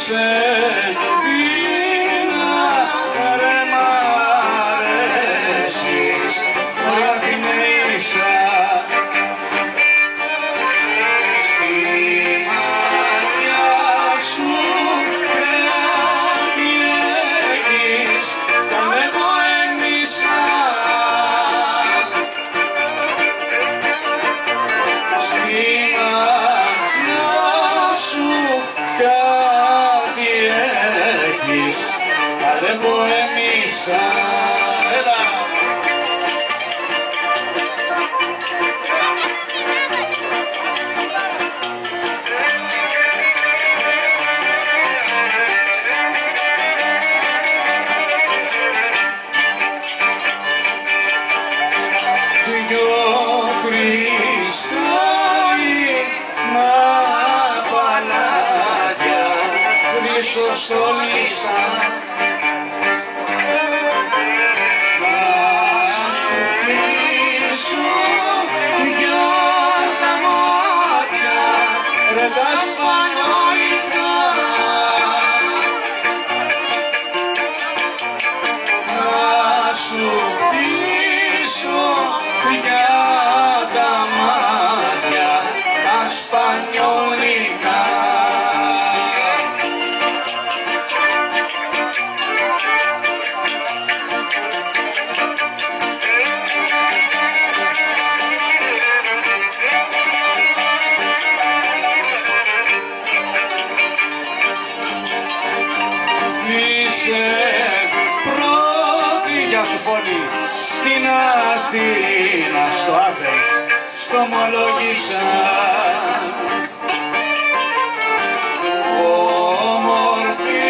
Say. μέσα. Έλα. Χριστός τολίσαν για τα μάτια τα σπανιολικά. Είσαι μια σου φωνή στην Αθήνα στο Άπελ στο ομολόγησα Όμορφη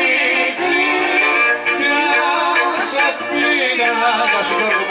κλειδιά σ' Αθήνα Βασιλιώργο